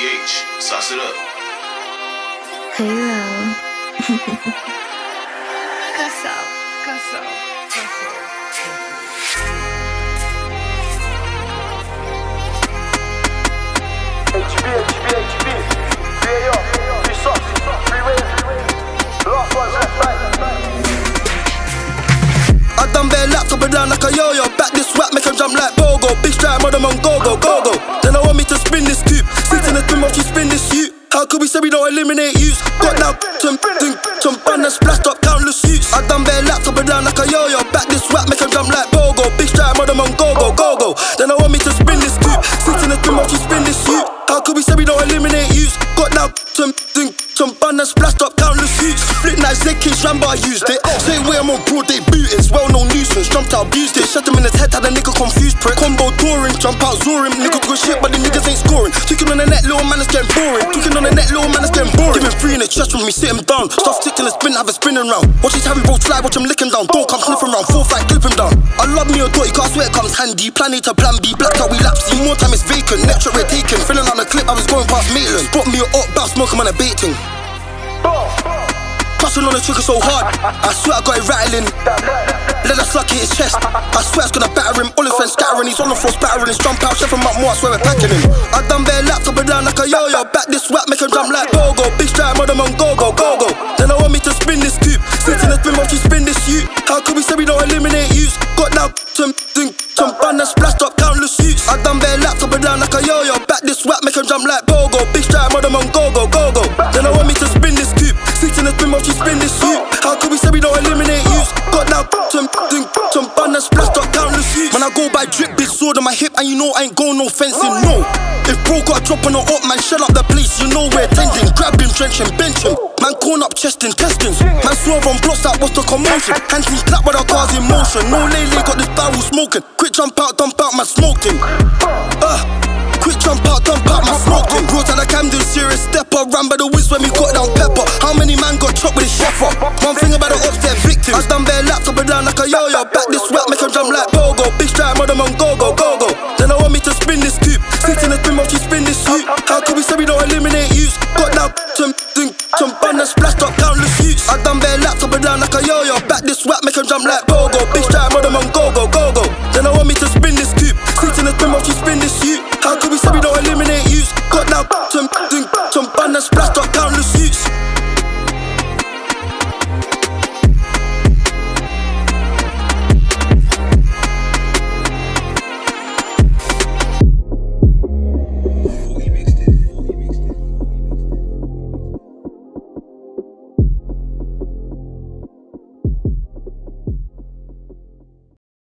PH, sauce it up. HB, HB, one's left right. I done bare laps up and down like a yo-yo Back this whack, make 'em jump like Bogo Big strike, mother man, eliminate youths? Got now some thing, some and splashed up countless suits I done bare laps up and down like a yo-yo. Back this whack, make 'em jump like Bogo Big strike, mother man, go, go, go, go Then I want me to spin this coupe Sit in the while she spin this suit How could we say we don't eliminate youths? Got now some thing, some and splashed up countless suits Flip night, Zkish, Rambo, I used it. Same way I'm on broad, they boot It's well known nuisance, jumped out, abused it. Shut him in his head, had a nigga confused prick. Combo touring, jump out, Zorim Nigga good shit, but the niggas ain't scoring. Tweaking on the net, little man is getting boring. Tweaking on the net, little man is getting boring. Give him free in the chest when we sit him down. Stuff till the spin, have a spinning round Watch his Harry both fly, watch him licking down. Don't come sniffing round, four fight, clip him down Me a dirty car, swear it comes handy Plan A to plan B, black out, we lapse See more time it's vacant, shot we're taking Filling on the clip, I was going past Maitland Spot me a up, bout smoke him on a baiting Pressing on the trigger so hard, I swear I got it rattling. Let us luck hit his chest. I swear it's gonna batter him. All his friends scattering, he's on the floor spattering. His jump out, chef him up more. I swear we're packing him. I done bare laps up and down like a yo-yo. Back this whack, make him jump like go-go. Big strike, mother man, go-go, go-go. Then I go-go. Big strike, mother man, go-go, go-go. Then I want me to spin this coupe. Sit in the spin she spin this suit. How could we say we don't eliminate youths? Got now some some bun and splashed up countless suits. When I go by drip, big sword on my hip, and you know I ain't going no fencing, no. If bro got a drop on the up, man, shut up the place, you know we're tending. Grab him, trench him, bench him. Man, corn up, chest in testings. Man, swerve on blocks, that was the commotion. Hand team clap with our cars in motion. No lady got this barrel smoking. Quick jump out, dump out, man, him. Stepper. Ran by the whiz when we got down pepper. How many man got chopped with his chef? One thing about the ops, they're victims. I done bare laps up and down like a yo-yo. Back this whack, make him jump like Bogo. Big strike, mother man, go, go, go, go. Then I want me to spin this coupe. Sit in the spin while she spin this suit. How could we say we don't eliminate youths? Got now some thing, some bun and splashed up countless suits. I done bare laps up and down like a yo-yo. Back this whack, make him jump like Bogo. Big strike, mother man, go, go, go, go.